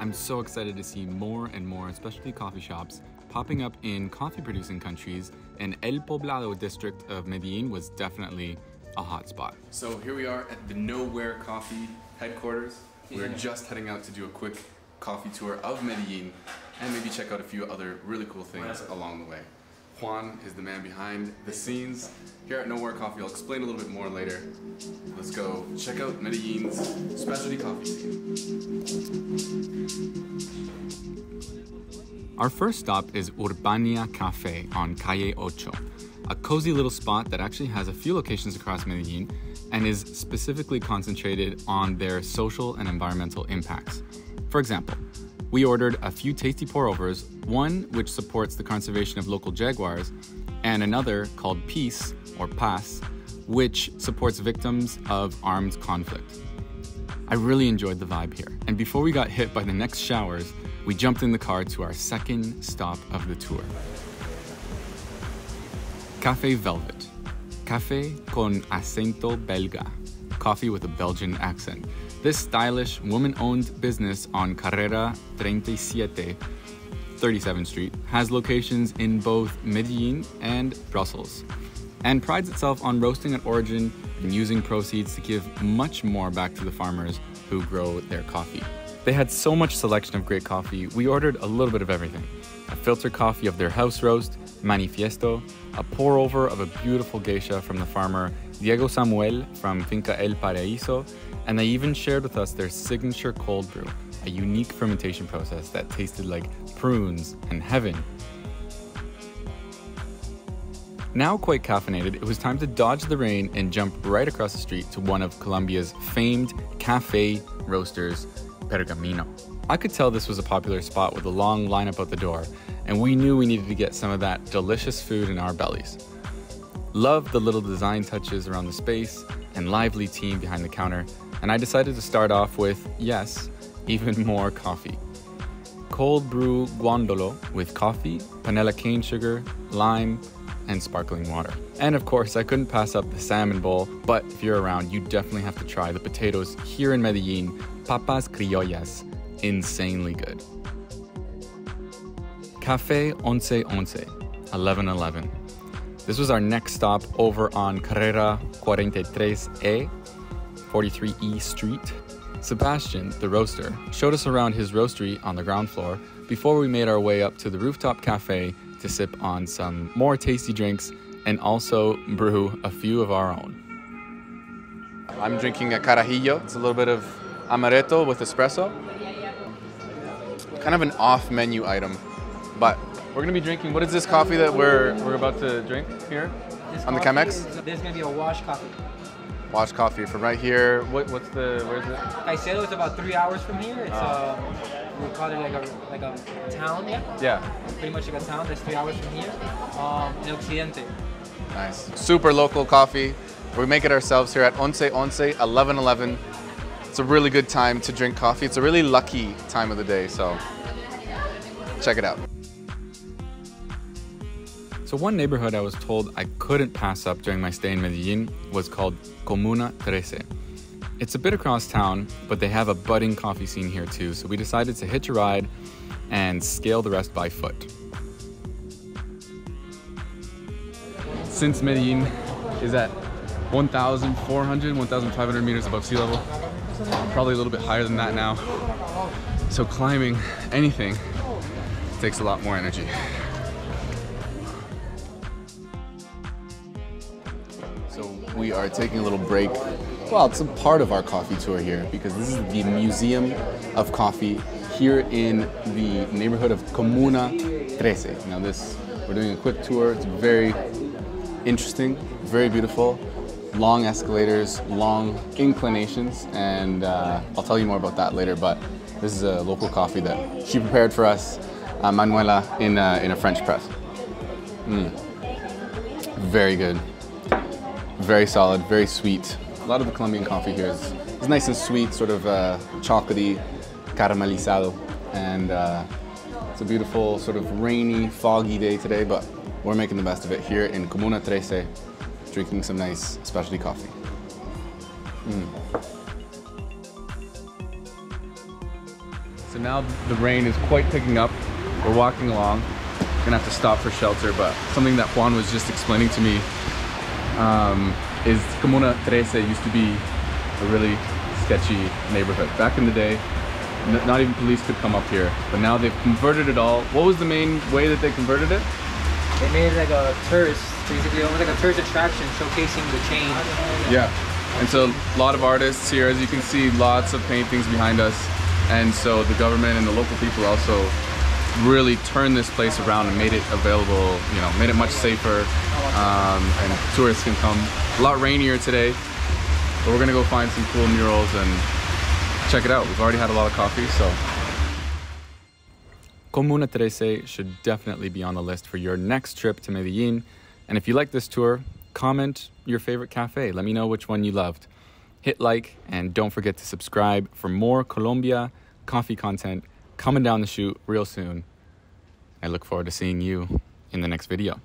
I'm so excited to see more and more specialty coffee shops popping up in coffee producing countries, and El Poblado district of Medellin was definitely a hot spot. So here we are at the Know Where Coffee headquarters. We're just heading out to do a quick coffee tour of Medellin and maybe check out a few other really cool things along the way. Juan is the man behind the scenes here at Know Where Coffee. I'll explain a little bit more later. Let's go check out Medellin's specialty coffee scene. Our first stop is Urbania Cafe on Calle Ocho, a cozy little spot that actually has a few locations across Medellin and is specifically concentrated on their social and environmental impacts. For example, we ordered a few tasty pour overs, one which supports the conservation of local jaguars, and another called Peace or Paz, which supports victims of armed conflict. I really enjoyed the vibe here, and before we got hit by the next showers, we jumped in the car to our second stop of the tour. Café Velvet. Café con acento belga. Coffee with a Belgian accent. This stylish, woman owned business on Carrera 37, 37th Street, has locations in both Medellin and Brussels, and prides itself on roasting at origin and using proceeds to give much more back to the farmers who grow their coffee. They had so much selection of great coffee, we ordered a little bit of everything. A filter coffee of their house roast, Manifiesto, a pour over of a beautiful geisha from the farmer Diego Samuel from Finca El Paraíso, and they even shared with us their signature cold brew, a unique fermentation process that tasted like prunes and heaven. Now quite caffeinated, it was time to dodge the rain and jump right across the street to one of Colombia's famed cafe roasters, Pergamino. I could tell this was a popular spot with a long lineup out the door, and we knew we needed to get some of that delicious food in our bellies. Loved the little design touches around the space and lively team behind the counter, and I decided to start off with, yes, even more coffee. Cold brew guandolo with coffee, panela cane sugar, lime, and sparkling water. And of course, I couldn't pass up the salmon bowl, but if you're around, you definitely have to try the potatoes here in Medellin, papas criollas, insanely good. Cafe Once Once, 1111. This was our next stop over on Carrera 43E, 43E Street. Sebastian, the roaster, showed us around his roastery on the ground floor before we made our way up to the rooftop cafe to sip on some more tasty drinks and also brew a few of our own. I'm drinking a carajillo. It's a little bit of amaretto with espresso. Kind of an off menu item, but we're gonna be drinking. What is this coffee that we're we're about to drink here This on the coffee Chemex? is- There's gonna be a wash coffee. Watch coffee from right here. What, what's the where is it? Caicedo is about three hours from here. It's Oh. um, we call it like a like a town, yeah. Yeah, Pretty much like a town that's three hours from here. Um, in Occidente. nice. Super local coffee. We make it ourselves here at Once Once 1111. It's a really good time to drink coffee. It's a really lucky time of the day, so check it out. So one neighborhood I was told I couldn't pass up during my stay in Medellin was called Comuna 13. It's a bit across town, but they have a budding coffee scene here too, so we decided to hitch a ride and scale the rest by foot. Since Medellin is at 1,400, 1,500 meters above sea level, probably a little bit higher than that now. So climbing anything takes a lot more energy. We are taking a little break. Well, it's a part of our coffee tour here because this is the Museum of Coffee here in the neighborhood of Comuna 13. Now this, we're doing a quick tour. It's very interesting, very beautiful. Long escalators, long inclinations, and uh, I'll tell you more about that later. But this is a local coffee that she prepared for us, uh, Manuela, in, uh, in a French press. Mm. Very good very solid, very sweet. A lot of the Colombian coffee here is, is nice and sweet, sort of uh, chocolatey, caramelizado. And uh, it's a beautiful, sort of rainy, foggy day today, but we're making the best of it here in Comuna 13, drinking some nice specialty coffee. So now the rain is quite picking up. We're walking along. Gonna have to stop for shelter, but something that Juan was just explaining to me um, is Comuna Trece used to be a really sketchy neighborhood. Back in the day, n- not even police could come up here, but now they've converted it all. What was the main way that they converted it? They made it like a tourist, basically almost like a tourist attraction showcasing the change. Yeah. And so a lot of artists here, as you can see, lots of paintings behind us. And so the government and the local people also really turned this place around and made it available, you know, made it much safer. Um, and tourists can come. A lot rainier today, but we're gonna go find some cool murals and check it out. We've already had a lot of coffee, so. Comuna Trece should definitely be on the list for your next trip to Medellin. And if you like this tour, comment your favorite cafe. Let me know which one you loved. Hit like and don't forget to subscribe for more Colombia coffee content coming down the chute real soon. I look forward to seeing you in the next video.